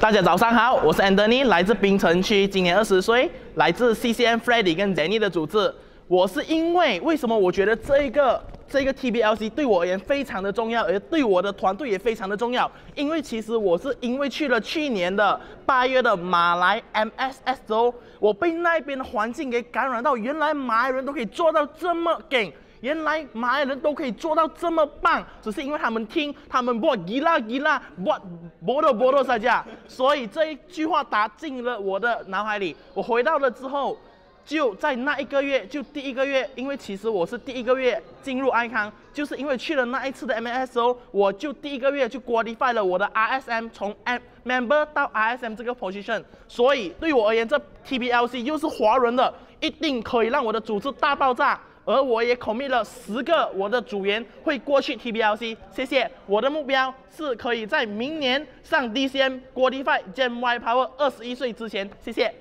大家早上好，我是 Anthony，来自槟城区，今年二十岁，来自 CCM Freddy 跟 Jenny 的组织。我是因为为什么我觉得这一个这个 TBLC 对我而言非常的重要，而对我的团队也非常的重要。因为其实我是因为去了去年的八月的马来 MSS 之后，我被那边的环境给感染到，原来马来人都可以做到这么劲。原来马来人都可以做到这么棒，只是因为他们听他们播吉拉吉拉播播的播的在家，所以这一句话打进了我的脑海里。我回到了之后，就在那一个月，就第一个月，因为其实我是第一个月进入安康，就是因为去了那一次的 M S O，我就第一个月就 qualify 了我的 R S M 从 M member 到 R S M 这个 position，所以对我而言，这 T B L C 又是华人的，一定可以让我的组织大爆炸。而我也 commit 了十个我的组员会过去 TBLC，谢谢。我的目标是可以在明年上 DCM 国 d f i Gen Y Power 二十一岁之前，谢谢。